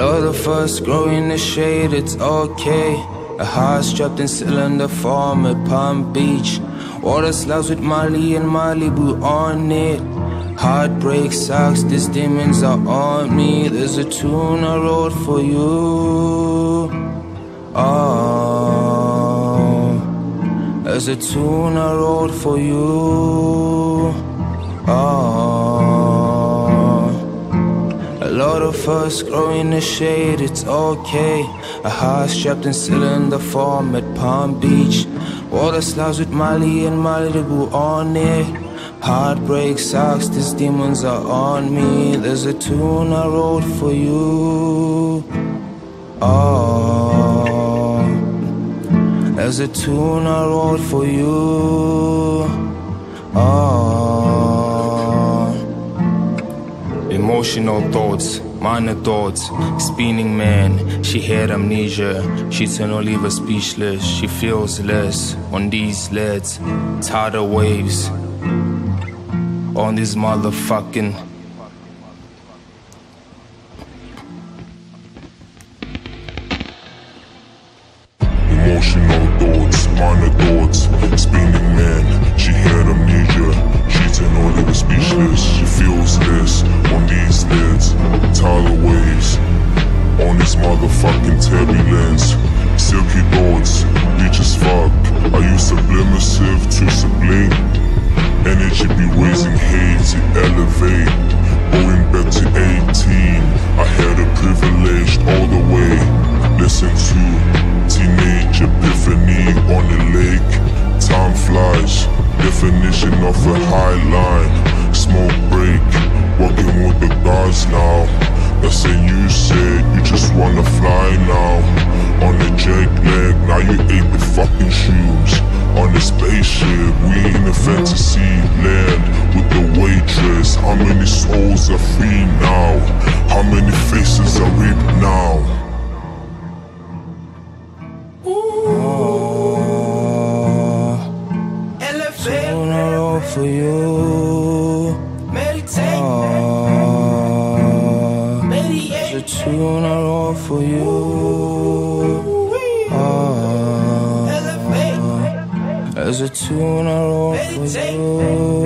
of us grow in the shade, it's okay. A heart strapped in cylinder form at Palm Beach. Water sloughs with Molly and Malibu on it. Heartbreak sucks, these demons are on me. There's a tune I wrote for you. Oh, there's a tune I wrote for you. Oh, lot of us in the shade, it's okay. A heart strapped in cylinder form at Palm Beach. Water sloughs with Molly and Malibu on it. Heartbreak sucks, these demons are on me. There's a tune I wrote for you. Oh, there's a tune I wrote for you. Oh, emotional thoughts, minor thoughts, spinning man. She had amnesia, she turned Oliver speechless. She feels less on these leads, tidal waves on this motherfucking. Emotional thoughts, minor thoughts, spinning man. This motherfucking turbulence. Silky thoughts, bitch as fuck. Are you sublimative to sublime? Energy be raising hate to elevate. Going back to 18, I had a privileged all the way. Listen to teenage epiphany on the lake. Time flies, definition of a high line. Fly now. On the jet lag, now you ate the fucking shoes. On the spaceship, we in a fantasy land with the waitress. How many souls are free now? How many faces are ripped now? Elevate, Tune I wrote for you. meditate, Oh, there's a wrote for you. Oh, Elevate, there's a tune I wrote for you.